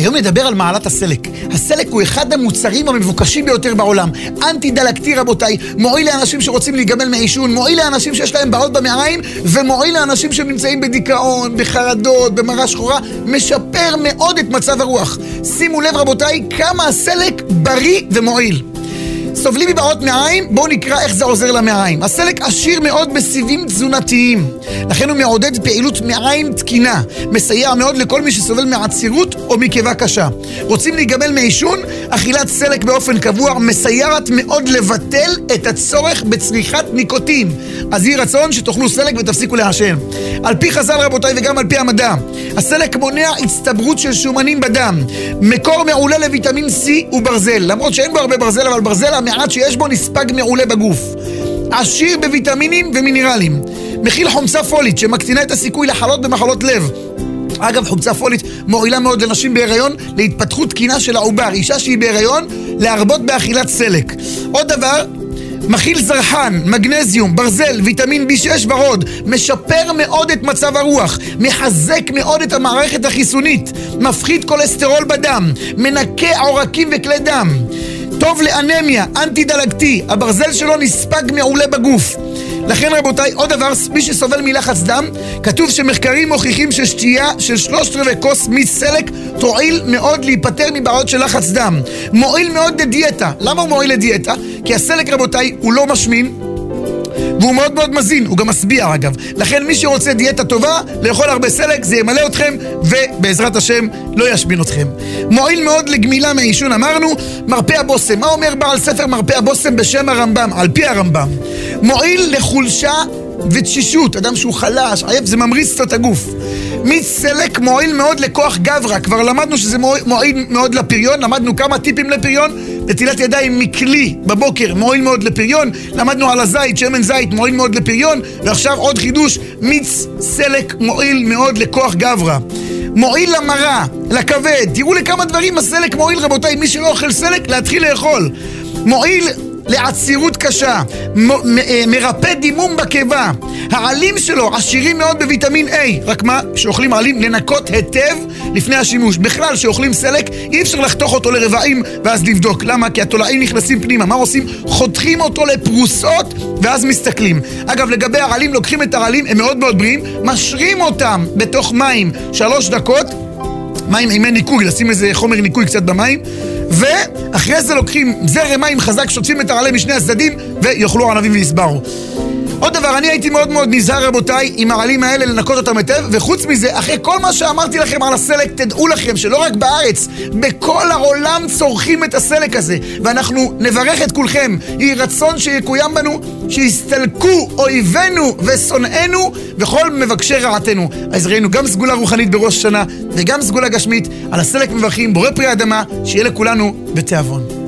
היום נדבר על מעלת הסלק. הסלק הוא אחד המוצרים המבוקשים ביותר בעולם. אנטי-דלקתי רבותיי, מועיל לאנשים שרוצים להיגמל מעישון, מועיל לאנשים שיש להם בעיות במעיים, ומועיל לאנשים שנמצאים בדיכאון, בחרדות, במראה שחורה, משפר מאוד את מצב הרוח. שימו לב רבותיי, כמה הסלק בריא ומועיל. סובלים מבעיות מעיים? בואו נקרא איך זה עוזר למעיים. הסלק עשיר מאוד בסיבים תזונתיים, לכן הוא מעודד פעילות מעיים תקינה, מסייע מאוד לכל מי שסובל מעצירות או מקיבה קשה. רוצים להיגמל מעישון? אכילת סלק באופן קבוע מסייעת מאוד לבטל את הצורך בצריכת ניקוטין. אז יהי רצון שתאכלו סלק ותפסיקו לעשן. על פי חז"ל רבותיי וגם על פי המדע, הסלק מונע הצטברות של שומנים בדם. מקור מעולה לויטמין C הוא ברזל, למרות שאין בו הרבה ברזל, אבל ברזל המעט שיש בו נספג מעולה בגוף. עשיר בוויטמינים ומינרלים. מכיל חומצה פולית שמקטינה את הסיכוי לחלות במחלות לב. אגב, חומצה פולית מועילה מאוד לנשים בהיריון להתפתחות תקינה של העובר. אישה שהיא בהיריון, להרבות באכילת סלק. עוד דבר, מכיל זרחן, מגנזיום, ברזל, ויטמין B6 ורוד, משפר מאוד את מצב הרוח, מחזק מאוד את המערכת החיסונית, מפחית כולסטרול בדם, מנקה עורקים וכלי דם. טוב לאנמיה, אנטי-דלקתי, הברזל שלו נספג מעולה בגוף. לכן רבותיי, עוד דבר, מי שסובל מלחץ דם, כתוב שמחקרים מוכיחים ששתייה של שלושת רבעי כוס מיץ סלק תועיל מאוד להיפטר מבעיות של לחץ דם. מועיל מאוד לדיאטה. למה הוא מועיל לדיאטה? כי הסלק רבותיי הוא לא משמין, והוא מאוד מאוד מזין, הוא גם משביע אגב. לכן מי שרוצה דיאטה טובה, לאכול הרבה סלק, זה ימלא אתכם, ובעזרת השם לא ישמין אתכם. מועיל מאוד לגמילה מעישון, אמרנו, מרפא הבושם. מה אומר בעל ספר מרפא הבושם בשם הרמב"ם, על פי הרמב"ם? מועיל לחולשה ותשישות, אדם שהוא חלש, עייף, זה ממריץ את הגוף. מיץ סלק מועיל מאוד לכוח גברא, כבר למדנו שזה מועיל מאוד לפריון, למדנו כמה טיפים לפריון, נטילת ידיים מכלי בבוקר מועיל מאוד לפריון, למדנו על הזית, שמן זית מועיל מאוד לפריון, ועכשיו עוד חידוש, מיץ סלק מועיל מאוד לכוח גברא. מועיל למרה, לכבד, תראו לכמה דברים הסלק מועיל רבותיי, מי שלא אוכל סלק, להתחיל לאכול. מועיל לעצירות קשה, מ- אה, מרפא דימום בקיבה. העלים שלו עשירים מאוד בוויטמין A, רק מה, כשאוכלים עלים, לנקות היטב לפני השימוש. בכלל, כשאוכלים סלק, אי אפשר לחתוך אותו לרבעים ואז לבדוק. למה? כי התולעים נכנסים פנימה. מה עושים? חותכים אותו לפרוסות ואז מסתכלים. אגב, לגבי הרעלים, לוקחים את הרעלים, הם מאוד מאוד בריאים, משרים אותם בתוך מים שלוש דקות, מים עם ניקוי, לשים איזה חומר ניקוי קצת במים, ואחרי זה לוקחים זרם מים חזק, שוטפים את הרעלה משני הצדדים, ויאכלו ענבים ויסברו. עוד דבר, אני הייתי מאוד מאוד נזהר רבותיי עם הרעלים האלה לנקות אותם היטב, וחוץ מזה, אחרי כל מה שאמרתי לכם על הסלק, תדעו לכם שלא רק בארץ, בכל העולם צורכים את הסלק הזה, ואנחנו נברך את כולכם. יהי רצון שיקוים בנו, שיסתלקו אויבינו ושונאינו וכל מבקשי רעתנו. אז ראינו גם סגולה רוחנית בראש השנה וגם סגולה גשמית. על הסלק מברכים, בורא פרי האדמה, שיהיה לכולנו בתיאבון.